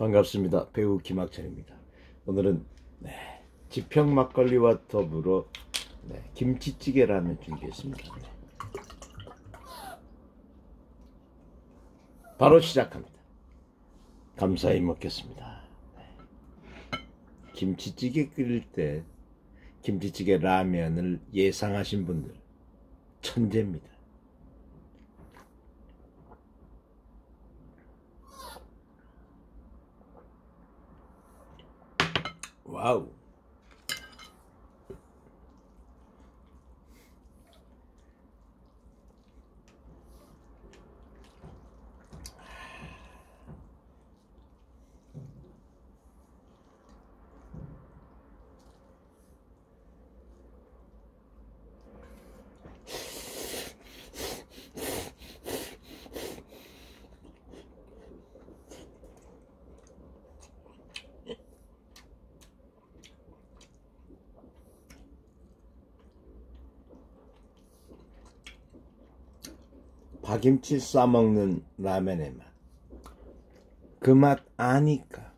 반갑습니다. 배우 김학찬입니다. 오늘은 네, 지평 막걸리와 더불어 네, 김치찌개 라면 준비했습니다. 네. 바로 시작합니다. 감사히 먹겠습니다. 네. 김치찌개 끓일 때 김치찌개 라면을 예상하신 분들 천재입니다. 와 파김치 싸먹는 라면의 맛. 그 맛 아니까.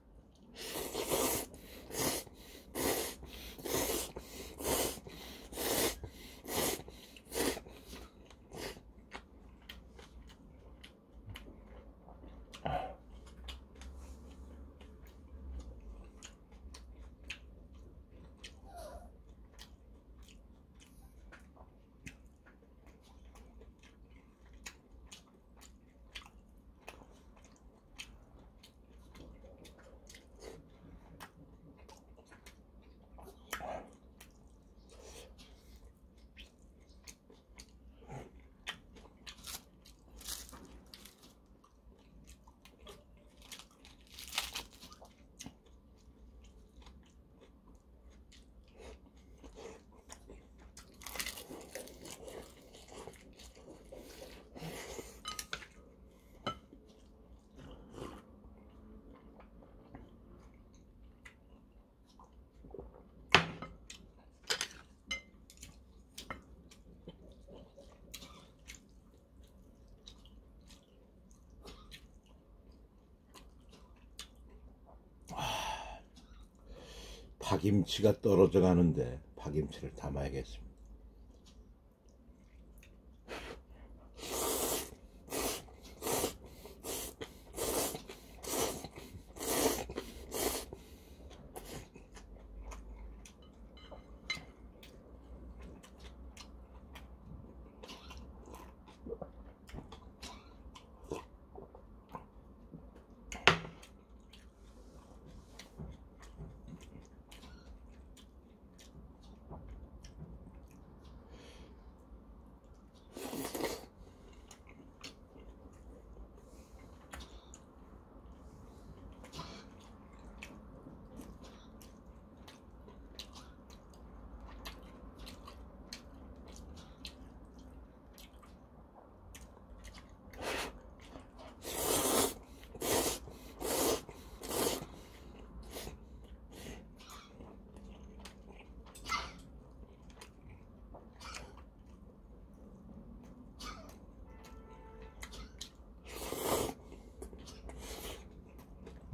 파김치가 떨어져 가는데 파김치를 담아야겠습니다.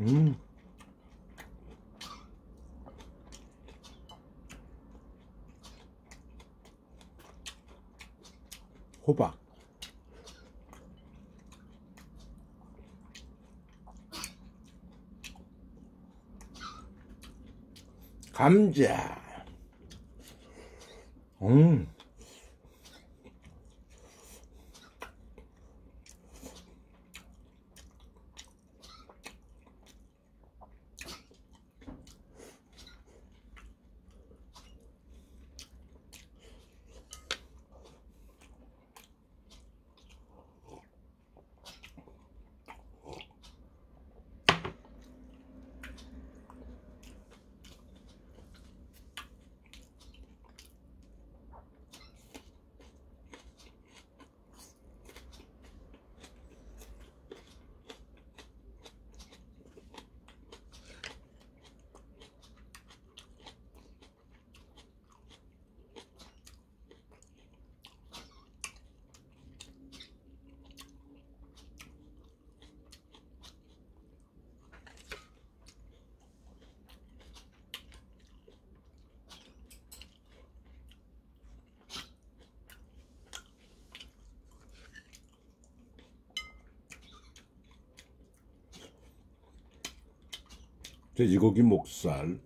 음. 호박. 감자. 음. 돼지고기 목살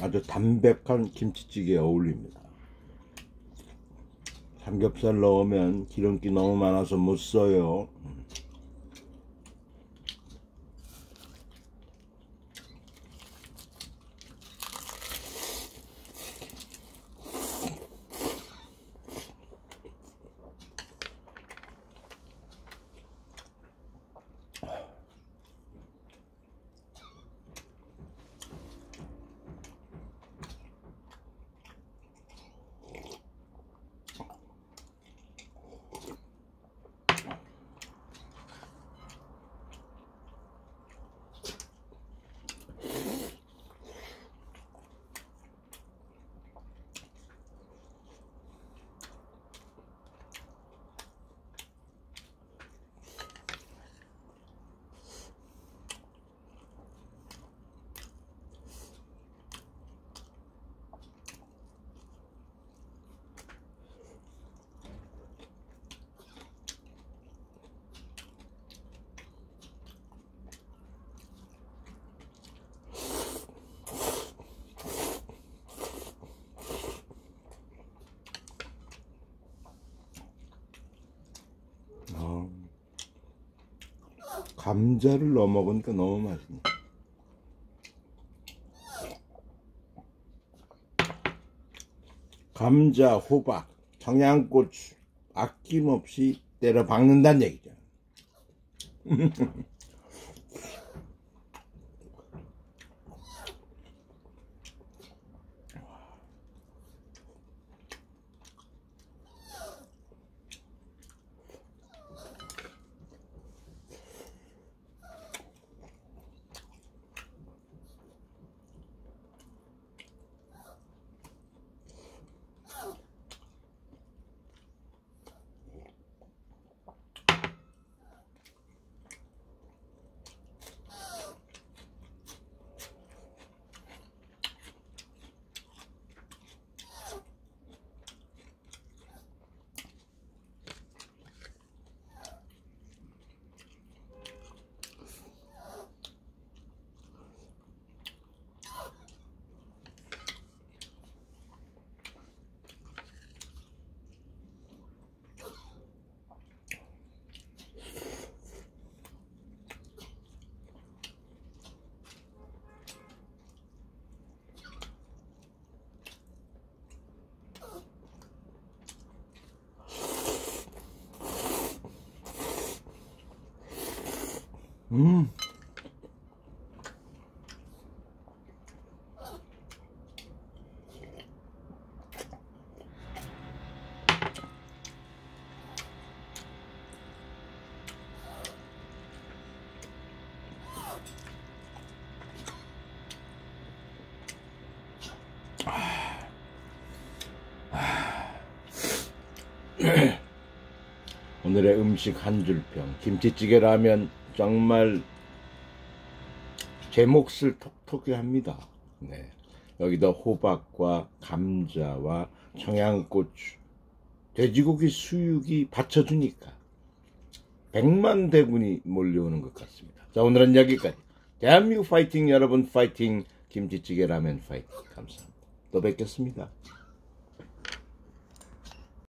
아주 담백한 김치찌개에 어울립니다. 삼겹살 넣으면 기름기 너무 많아서 못 써요. 아, 감자를 넣어 먹으니까 너무 맛있네. 감자, 호박, 청양고추 아낌없이 때려 박는다는 얘기죠. 음. 오늘의 음식 한 줄평 김치찌개 라면 정말 제 몫을 톡톡히 합니다. 네. 여기다 호박과 감자와 청양고추, 돼지고기 수육이 받쳐주니까 백만 대군이 몰려오는 것 같습니다. 자 오늘은 여기까지. 대한민국 파이팅 여러분 파이팅 김치찌개 라면 파이팅 감사합니다. 또 뵙겠습니다.